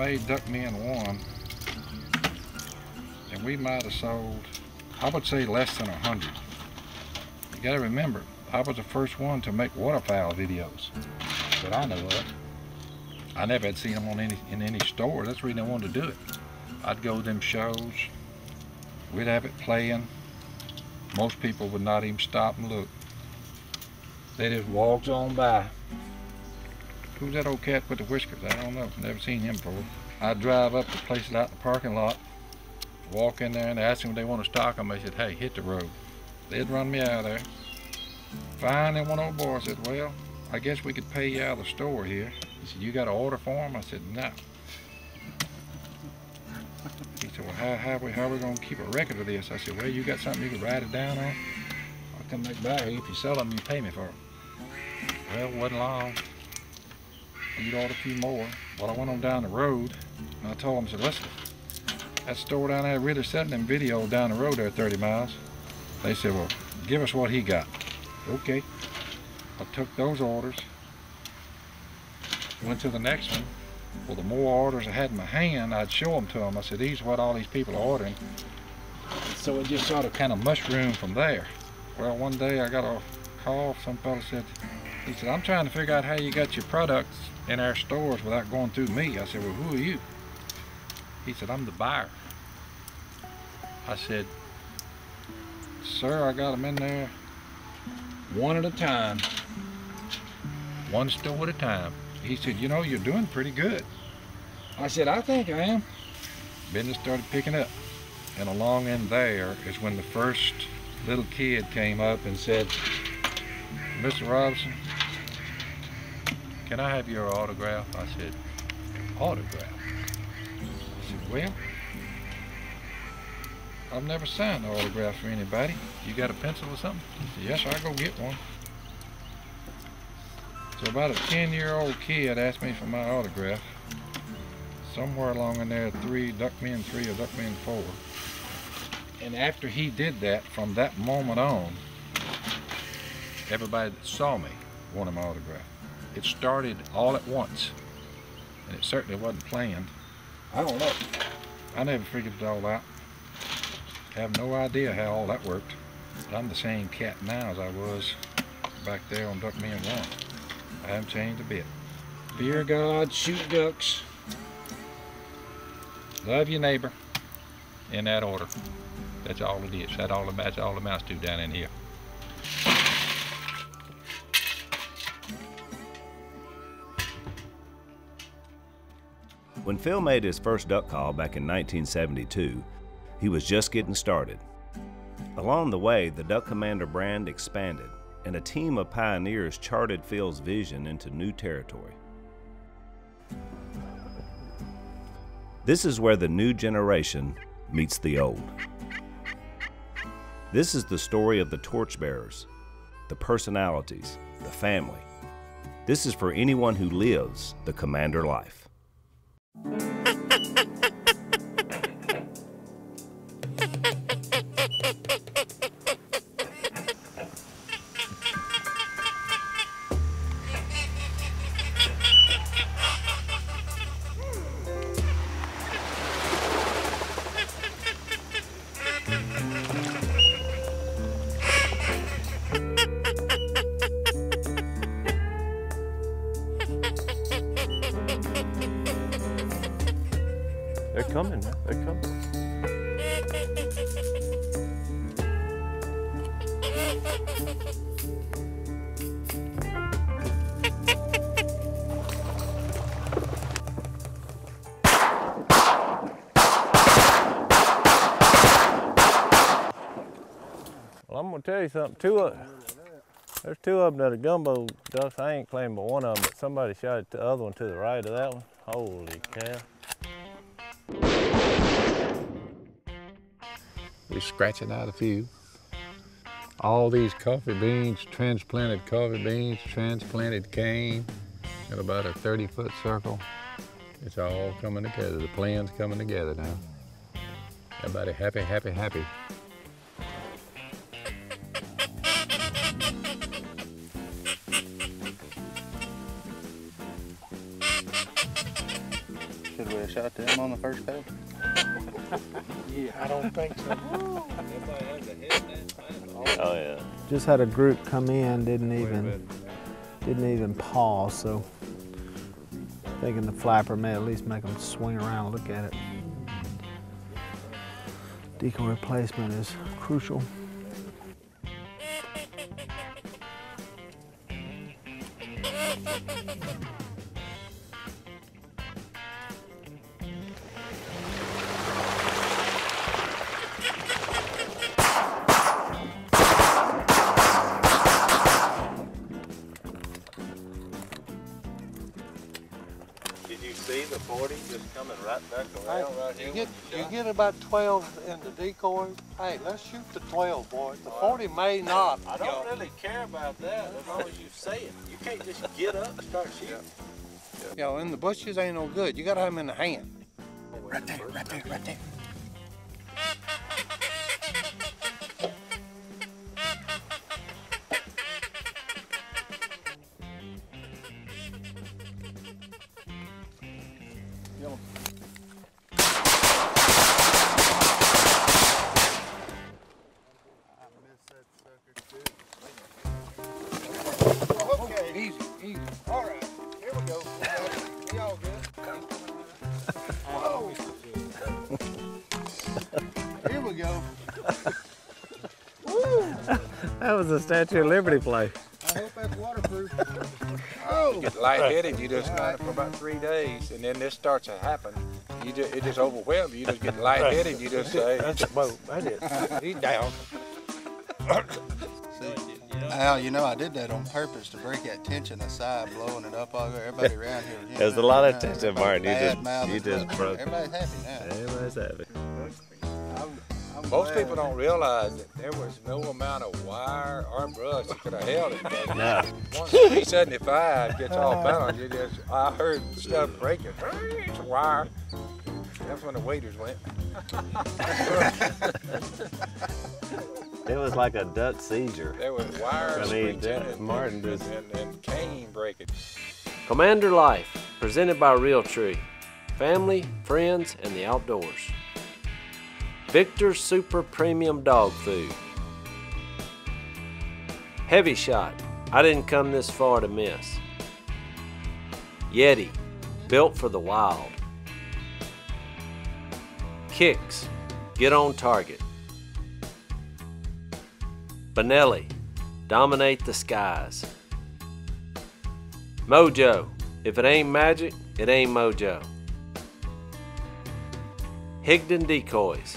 made Duckmen 1, and we might have sold, I would say less than a 100. You gotta remember, I was the first one to make waterfowl videos that I know of. I never had seen them on any in any store. That's the reason I wanted to do it. I'd go to them shows. We'd have it playing. Most people would not even stop and look. They just walked on by. Who's that old cat with the whiskers? I don't know. Never seen him before. I'd drive up to places out in the parking lot, walk in there and ask them if they want to stock them. They said, hey, hit the road. They'd run me out of there. Finally, one old boy said, well, I guess we could pay you out of the store here. He said, you got an order for them? I said, no. He said, well, how, how, we, how are we going to keep a record of this? I said, well, you got something you can write it down on? I'll come back by here. If you sell them, you pay me for them. Well, it wasn't long. He'd order a few more. Well, I went on down the road, and I told him, I said, listen, that store down there really selling them videos down the road there 30 miles. They said, well, give us what he got. Okay. I took those orders, went to the next one. Well, the more orders I had in my hand, I'd show them to them. I said, these are what all these people are ordering. So it just sort of kind of mushroomed from there. Well, one day I got a call. Some fellow said, he said, I'm trying to figure out how you got your products in our stores without going through me. I said, well, who are you? He said, I'm the buyer. I said, sir, I got them in there one at a time, one store at a time. He said, you know, you're doing pretty good. I said, I think I am. Business started picking up. And along in there is when the first little kid came up and said, Mr. Robertson, can I have your autograph? I said, autograph? I said, well, I've never signed an autograph for anybody. You got a pencil or something? Said, yes, I'll go get one. So about a 10 year old kid asked me for my autograph. Somewhere along in there, three, Duckmen 3 or Duckmen 4. And after he did that, from that moment on, everybody that saw me wanted my autograph. It started all at once. And it certainly wasn't planned. I don't know. I never figured it all out. I have no idea how all that worked. But I'm the same cat now as I was back there on Duckmen 1. I haven't changed a bit. Fear God, shoot ducks. Love your neighbor. In that order. That's all it is. That's all, that's all it amounts to down in here. When Phil made his first duck call back in 1972, he was just getting started. Along the way, the Duck Commander brand expanded, and a team of pioneers charted Phil's vision into new territory. This is where the new generation meets the old. This is the story of the torchbearers, the personalities, the family. This is for anyone who lives the commander life. They're coming, man. They're coming. Well, I'm gonna tell you something. Two of there's two of them that are gumbo ducks. I ain't claiming but one of them, but somebody shot the other one to the right of that one. Holy cow! We're scratching out a few. All these coffee beans, transplanted coffee beans, transplanted cane, in about a 30 foot circle. It's all coming together. The plan's coming together now. Everybody happy, happy, happy. Should we have shot them on the first pelt? Yeah, I don't think so. Oh yeah. Just had a group come in, didn't even didn't even pause. So thinking the flapper may at least make them swing around and look at it. Decoy replacement is crucial. see the 40 just coming right back around right here? You get, you get about 12 in the decoys. Hey, let's shoot the 12, boys. The 40 may not. I don't really care about that as long as you say it. You can't just get up and start shooting. You know, in the bushes ain't no good. You gotta have them in the hand. Right there, right there, right there. Okay. Easy, easy. All right, here we go. All good. Here we go. That was a Statue of Liberty play. I hope that's waterproof. Oh, Get lightheaded, you just got it for about three days, and then this starts to happen. You just, it just overwhelms you. You just get lightheaded. You just say, that's a boat. That's it. He's down. Al, you know I did that on purpose to break that tension aside, blowing it up all over. Everybody around here. you There's know, a lot of tension, Martin. You just- bad-mouthing, you just but broke- Everybody's happy now. Everybody's happy. Most people don't realize that there was no amount of wire or brush that could have held it. But No. Once the B-75 gets off balance, you just, I heard stuff breaking. It's wire. That's when the waiters went. It was like a Dutch seizure. There was wires I mean, switching that- and, Martin just- and, and cane breaking. Commander Life, presented by Realtree. Family, friends, and the outdoors. Victor Super Premium Dog Food. Hevi-Shot, I didn't come this far to miss. Yeti, built for the wild. Kicks, get on target. Benelli, dominate the skies. Mojo. If it ain't magic, it ain't mojo. Higdon Decoys.